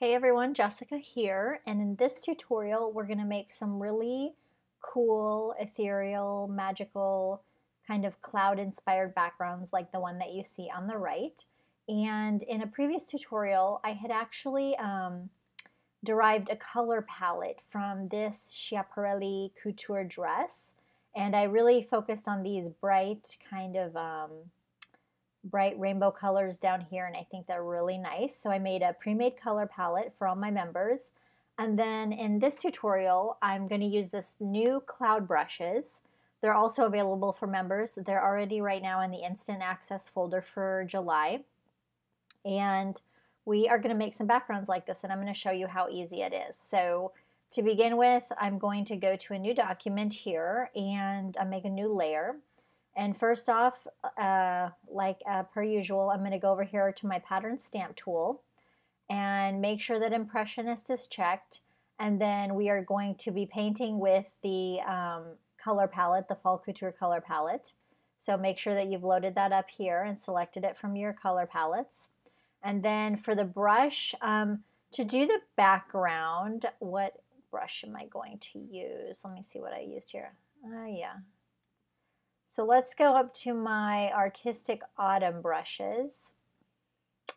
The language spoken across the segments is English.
Hey everyone, Jessica here, and in this tutorial we're going to make some really cool, ethereal, magical, kind of cloud-inspired backgrounds like the one that you see on the right. And in a previous tutorial, I had actually um, derived a color palette from this Schiaparelli couture dress, and I really focused on these bright kind of um, bright rainbow colors down here and I think they're really nice. So I made a pre-made color palette for all my members. And then in this tutorial, I'm going to use this new cloud brushes. They're also available for members. They're already right now in the instant access folder for July. And we are going to make some backgrounds like this and I'm going to show you how easy it is. So to begin with, I'm going to go to a new document here and I make a new layer. And first off, uh, like uh, per usual, I'm going to go over here to my pattern stamp tool and make sure that Impressionist is checked. And then we are going to be painting with the um, color palette, the Fall Couture color palette. So make sure that you've loaded that up here and selected it from your color palettes. And then for the brush, um, to do the background, what brush am I going to use? Let me see what I used here. Uh, yeah, so let's go up to my Artistic Autumn brushes.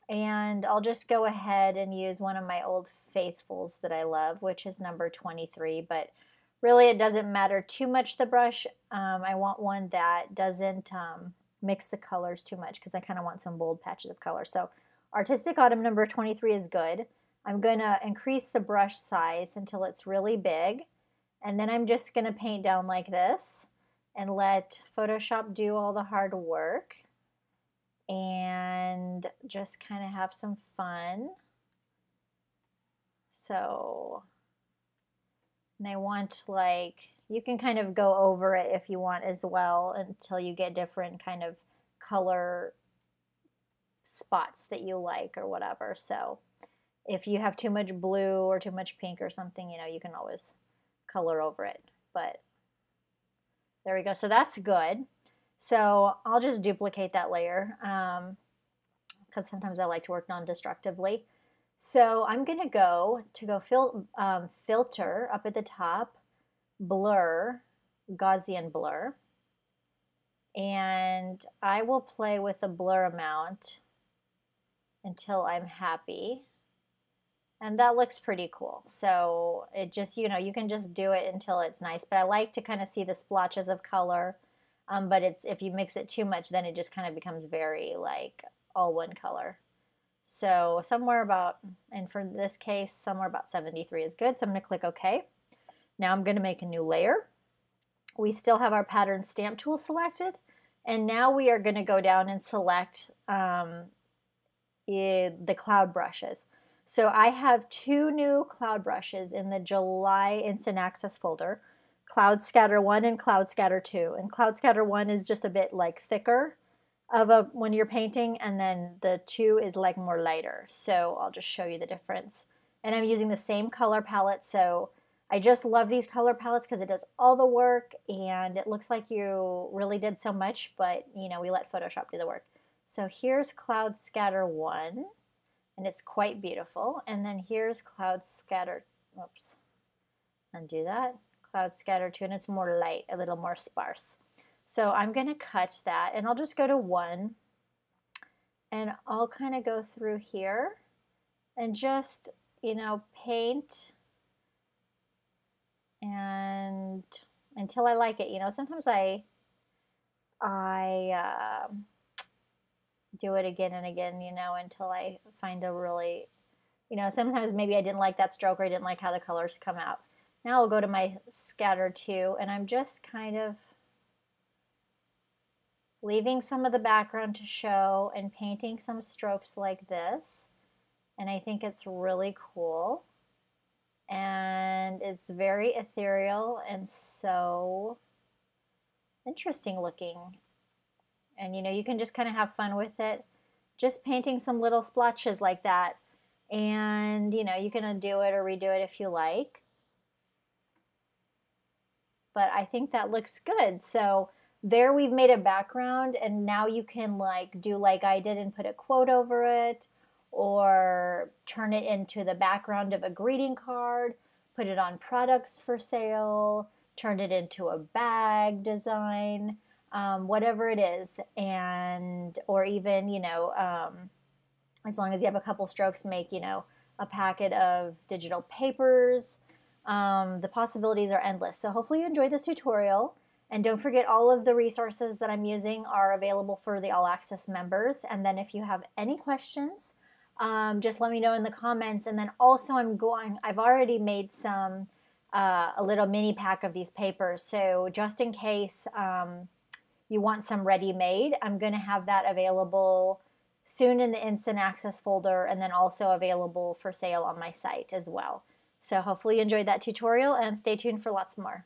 And I'll just go ahead and use one of my old faithfuls that I love, which is number 23. But really it doesn't matter too much the brush. Um, I want one that doesn't um, mix the colors too much because I kind of want some bold patches of color. So Artistic Autumn number 23 is good. I'm going to increase the brush size until it's really big. And then I'm just going to paint down like this and let Photoshop do all the hard work and just kind of have some fun. So, and I want like, you can kind of go over it if you want as well until you get different kind of color spots that you like or whatever. So if you have too much blue or too much pink or something, you know, you can always color over it. But there we go. So that's good. So I'll just duplicate that layer because um, sometimes I like to work non-destructively. So I'm going to go to go fil um, filter up at the top, blur, Gaussian blur. And I will play with the blur amount until I'm happy. And that looks pretty cool. So it just, you know, you can just do it until it's nice. But I like to kind of see the splotches of color. Um, but it's if you mix it too much, then it just kind of becomes very like all one color. So somewhere about, and for this case, somewhere about 73 is good. So I'm going to click OK. Now I'm going to make a new layer. We still have our pattern stamp tool selected. And now we are going to go down and select um, the cloud brushes. So I have two new cloud brushes in the July Instant Access folder, Cloud Scatter 1 and Cloud Scatter 2. And Cloud Scatter 1 is just a bit like thicker of a when you're painting and then the 2 is like more lighter. So I'll just show you the difference. And I'm using the same color palette so I just love these color palettes because it does all the work and it looks like you really did so much, but you know, we let Photoshop do the work. So here's Cloud Scatter 1 and it's quite beautiful. And then here's Cloud Scatter, oops, undo that, Cloud Scatter 2, and it's more light, a little more sparse. So I'm to cut that, and I'll just go to 1, and I'll kind of go through here and just, you know, paint and until I like it. You know, sometimes I, I, uh, do it again and again, you know, until I find a really, you know, sometimes maybe I didn't like that stroke or I didn't like how the colors come out. Now I'll go to my scatter two and I'm just kind of leaving some of the background to show and painting some strokes like this. And I think it's really cool. And it's very ethereal and so interesting looking and you know you can just kind of have fun with it. Just painting some little splotches like that. And you know you can undo it or redo it if you like. But I think that looks good. So there we've made a background and now you can like do like I did and put a quote over it or turn it into the background of a greeting card, put it on products for sale, turn it into a bag design, um, whatever it is, and or even you know, um, as long as you have a couple strokes, make you know a packet of digital papers. Um, the possibilities are endless. So hopefully you enjoyed this tutorial. And don't forget all of the resources that I'm using are available for the All Access members. And then if you have any questions, um, just let me know in the comments. And then also I'm going, I've already made some, uh, a little mini pack of these papers. So just in case um, you want some ready-made, I'm going to have that available soon in the instant access folder and then also available for sale on my site as well. So hopefully you enjoyed that tutorial and stay tuned for lots more.